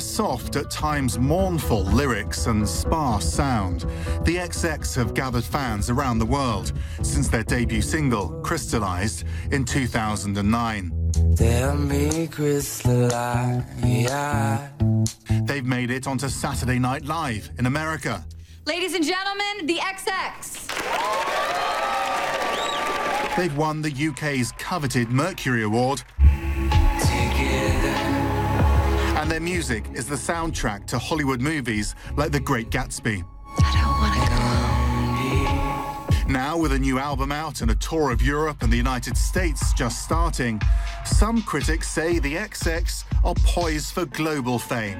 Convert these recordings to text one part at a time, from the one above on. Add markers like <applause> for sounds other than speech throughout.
their soft, at times mournful lyrics and sparse sound, the XX have gathered fans around the world since their debut single, Crystalised, in 2009. They've made it onto Saturday Night Live in America. Ladies and gentlemen, the XX. They've won the UK's coveted Mercury Award. And their music is the soundtrack to Hollywood movies like The Great Gatsby. Now, with a new album out and a tour of Europe and the United States just starting, some critics say the XX are poised for global fame.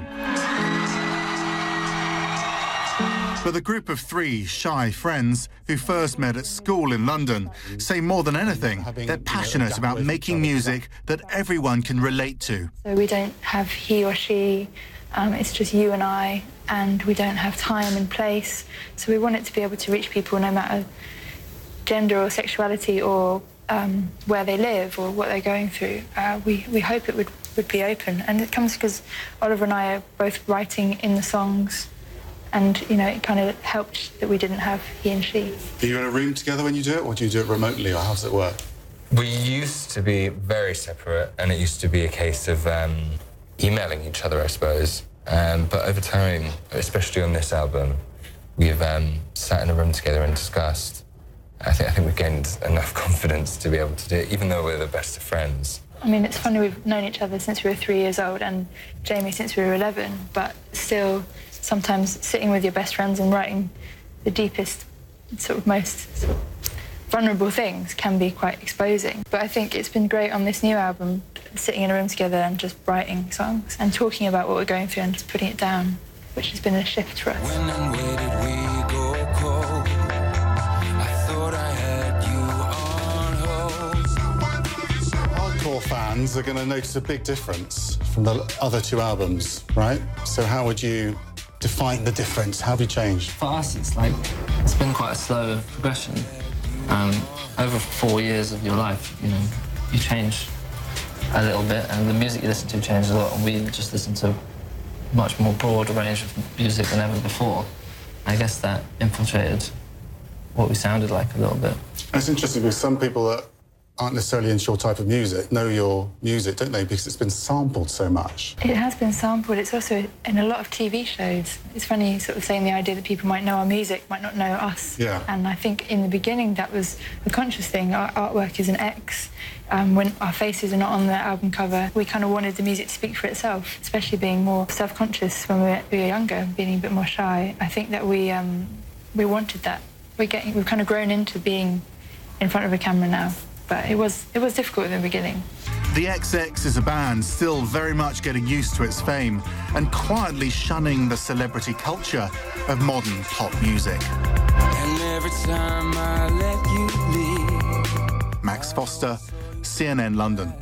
But the group of three shy friends who first met at school in London say more than anything, they're passionate about making music that everyone can relate to. So we don't have he or she, um, it's just you and I, and we don't have time and place. So we want it to be able to reach people no matter gender or sexuality or um, where they live or what they're going through. Uh, we, we hope it would, would be open. And it comes because Oliver and I are both writing in the songs and you know it kind of helped that we didn't have he and she. Are you in a room together when you do it, or do you do it remotely, or how does it work? We used to be very separate, and it used to be a case of um, emailing each other, I suppose. Um, but over time, especially on this album, we've um, sat in a room together and discussed. I think I think we've gained enough <laughs> confidence to be able to do it, even though we're the best of friends. I mean, it's funny we've known each other since we were three years old, and Jamie since we were 11, but still sometimes sitting with your best friends and writing the deepest, sort of most sort of vulnerable things can be quite exposing. But I think it's been great on this new album, sitting in a room together and just writing songs and talking about what we're going through and just putting it down, which has been a shift for us. Hardcore fans are going to notice a big difference from the other two albums, right? So how would you define the difference? How have you changed? For us, it's like, it's been quite a slow progression. Um, over four years of your life, you know, you change a little bit, and the music you listen to changes a lot, and we just listen to much more broad range of music than ever before. I guess that infiltrated what we sounded like a little bit. It's interesting because some people that aren't necessarily into your type of music know your music, don't they? Because it's been sampled so much. It has been sampled. It's also in a lot of TV shows. It's funny sort of saying the idea that people might know our music, might not know us. Yeah. And I think in the beginning that was a conscious thing. Our artwork is an X. Um, when our faces are not on the album cover, we kind of wanted the music to speak for itself, especially being more self-conscious when we were, we were younger, being a bit more shy. I think that we um, we wanted that. We're getting, we've kind of grown into being in front of a camera now but it was it was difficult in the beginning. The XX is a band still very much getting used to its fame and quietly shunning the celebrity culture of modern pop music. Max Foster, CNN London.